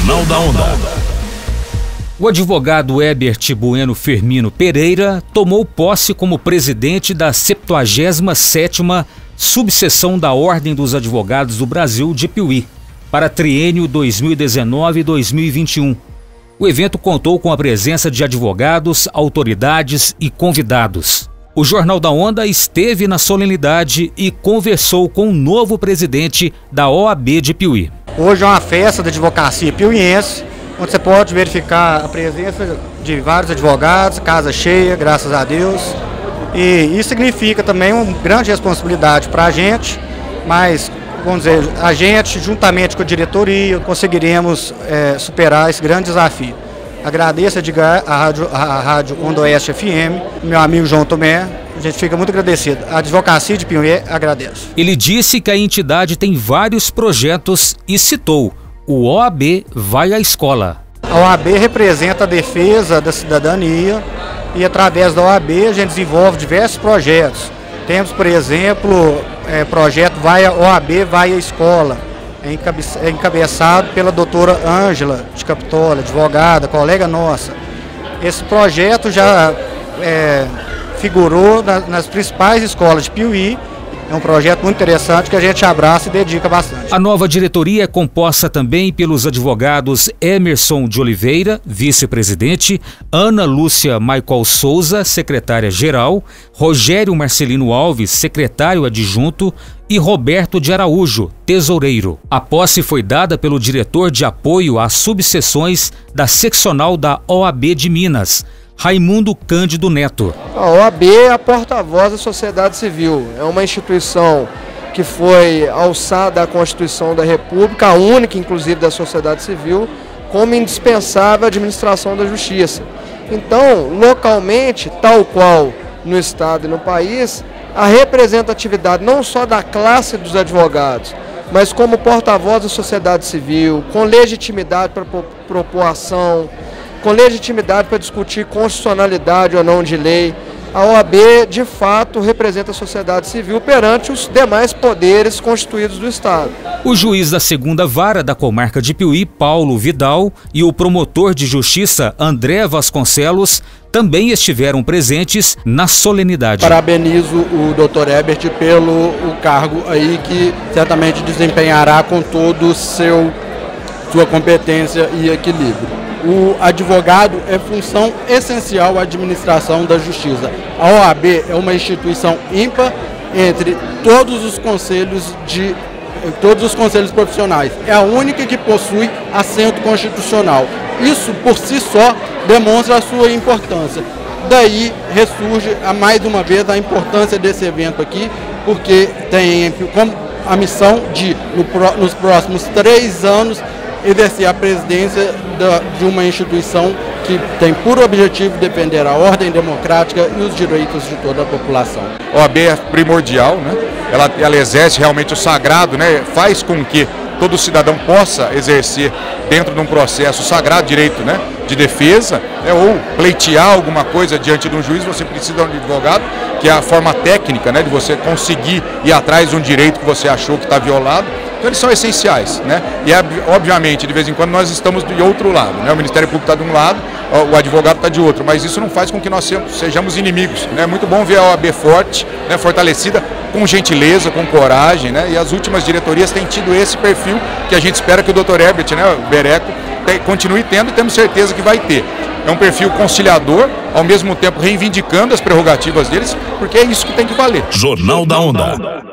Jornal da Onda. O advogado Ebert Bueno Firmino Pereira tomou posse como presidente da 77ª subseção da Ordem dos Advogados do Brasil de Piuí, para triênio 2019-2021. O evento contou com a presença de advogados, autoridades e convidados. O Jornal da Onda esteve na solenidade e conversou com o novo presidente da OAB de Piuí. Hoje é uma festa da advocacia piuiense, onde você pode verificar a presença de vários advogados, casa cheia, graças a Deus. E isso significa também uma grande responsabilidade para a gente, mas, vamos dizer, a gente, juntamente com a diretoria, conseguiremos é, superar esse grande desafio. Agradeço Edgar, a Rádio, a Rádio Onda Oeste FM, meu amigo João Tomé. A gente fica muito agradecido. A advocacia de Pinhé agradece. Ele disse que a entidade tem vários projetos e citou: o OAB vai à escola. A OAB representa a defesa da cidadania e através da OAB a gente desenvolve diversos projetos. Temos, por exemplo, é, projeto vai a OAB vai à escola é, é encabeçado pela doutora Ângela de Capitola, advogada, colega nossa. Esse projeto já é, figurou na, nas principais escolas de Piuí é um projeto muito interessante que a gente abraça e dedica bastante. A nova diretoria é composta também pelos advogados Emerson de Oliveira, vice-presidente, Ana Lúcia Michael Souza, secretária-geral, Rogério Marcelino Alves, secretário adjunto, e Roberto de Araújo, tesoureiro. A posse foi dada pelo diretor de apoio às subseções da seccional da OAB de Minas, Raimundo Cândido Neto. A OAB é a porta-voz da sociedade civil. É uma instituição que foi alçada à Constituição da República, a única, inclusive, da sociedade civil, como indispensável à administração da justiça. Então, localmente, tal qual no Estado e no país, a representatividade não só da classe dos advogados, mas como porta-voz da sociedade civil, com legitimidade para propor ação, com legitimidade para discutir constitucionalidade ou não de lei. A OAB, de fato, representa a sociedade civil perante os demais poderes constituídos do Estado. O juiz da segunda vara da comarca de Piuí, Paulo Vidal, e o promotor de justiça, André Vasconcelos, também estiveram presentes na solenidade. Parabenizo o Dr. Ebert pelo o cargo aí que certamente desempenhará com todo o seu sua competência e equilíbrio o advogado é função essencial à administração da justiça. A OAB é uma instituição ímpar entre todos os conselhos de todos os conselhos profissionais. É a única que possui assento constitucional. Isso por si só demonstra a sua importância. Daí ressurge a mais uma vez a importância desse evento aqui, porque tem como a missão de, no, nos próximos três anos, exercer a presidência de uma instituição que tem por objetivo defender a ordem democrática e os direitos de toda a população. A OAB é primordial, né? ela, ela exerce realmente o sagrado, né? faz com que todo cidadão possa exercer dentro de um processo sagrado direito né? de defesa, né? ou pleitear alguma coisa diante de um juiz, você precisa de um advogado, que é a forma técnica né? de você conseguir ir atrás de um direito que você achou que está violado. Então eles são essenciais, né? E obviamente, de vez em quando nós estamos de outro lado, né? O Ministério Público está de um lado, o advogado está de outro, mas isso não faz com que nós sejamos inimigos, né? É muito bom ver a OAB forte, né? fortalecida, com gentileza, com coragem, né? E as últimas diretorias têm tido esse perfil que a gente espera que o Dr. Herbert, né, o Bereco, continue tendo e temos certeza que vai ter. É um perfil conciliador, ao mesmo tempo reivindicando as prerrogativas deles, porque é isso que tem que valer. Jornal da Onda.